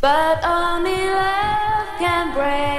But only love can break.